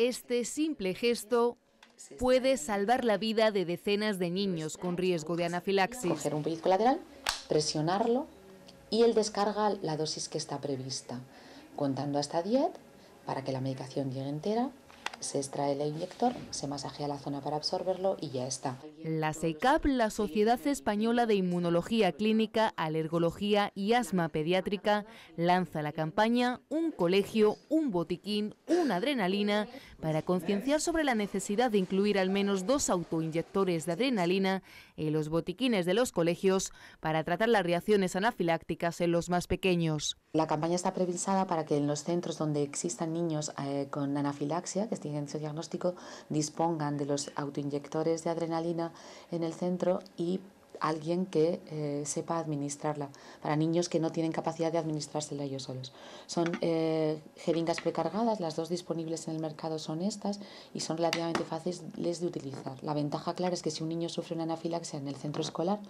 Este simple gesto puede salvar la vida de decenas de niños con riesgo de anafilaxis. Coger un pellizco lateral, presionarlo y él descarga la dosis que está prevista, contando hasta 10 para que la medicación llegue entera se extrae el inyector, se masajea la zona para absorberlo y ya está. La SEICAP, la Sociedad Española de Inmunología Clínica, Alergología y Asma Pediátrica, lanza la campaña Un colegio, un botiquín, una adrenalina para concienciar sobre la necesidad de incluir al menos dos autoinyectores de adrenalina en los botiquines de los colegios para tratar las reacciones anafilácticas en los más pequeños. La campaña está previsada para que en los centros donde existan niños eh, con anafilaxia, que tienen su diagnóstico, dispongan de los autoinyectores de adrenalina en el centro y alguien que eh, sepa administrarla, para niños que no tienen capacidad de administrársela ellos solos. Son eh, jeringas precargadas, las dos disponibles en el mercado son estas y son relativamente fáciles de utilizar. La ventaja clara es que si un niño sufre una anafilaxia en el centro escolar,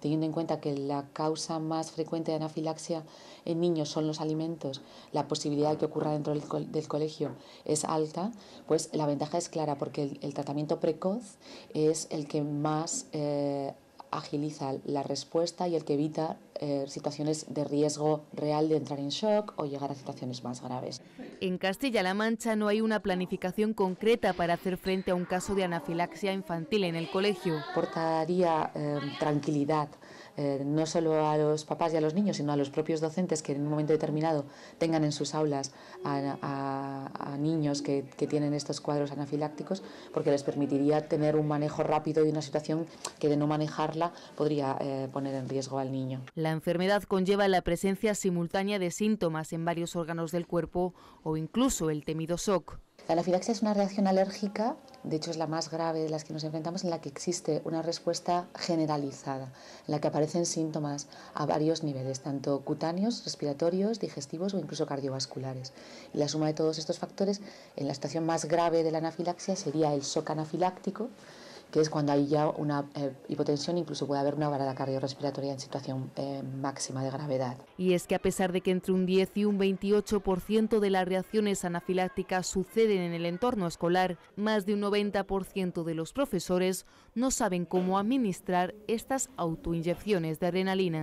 teniendo en cuenta que la causa más frecuente de anafilaxia en niños son los alimentos, la posibilidad de que ocurra dentro del, colegio es alta, pues la ventaja es clara porque el, tratamiento precoz es el que más eh, agiliza la respuesta y el que evita eh, situaciones de riesgo real de entrar en shock o llegar a situaciones más graves. En Castilla-La Mancha no hay una planificación concreta para hacer frente a un caso de anafilaxia infantil en el colegio. Portaría eh, tranquilidad eh, no solo a los papás y a los niños, sino a los propios docentes que en un momento determinado tengan en sus aulas a, niños que, tienen estos cuadros anafilácticos, porque les permitiría tener un manejo rápido de una situación que de no manejarla podría poner en riesgo al niño. La enfermedad conlleva la presencia simultánea de síntomas en varios órganos del cuerpo o incluso el temido shock. La anafilaxia es una reacción alérgica, de hecho es la más grave de las que nos enfrentamos, en la que existe una respuesta generalizada, en la que aparecen síntomas a varios niveles, tanto cutáneos, respiratorios, digestivos o incluso cardiovasculares. Y la suma de todos estos factores, en la situación más grave de la anafilaxia, sería el shock anafiláctico, que es cuando hay ya una eh, hipotensión, incluso puede haber una parada cardiorrespiratoria en situación eh, máxima de gravedad. Y es que a pesar de que entre un 10 y un 28% de las reacciones anafilácticas suceden en el entorno escolar, más de un 90% de los profesores no saben cómo administrar estas autoinyecciones de adrenalina.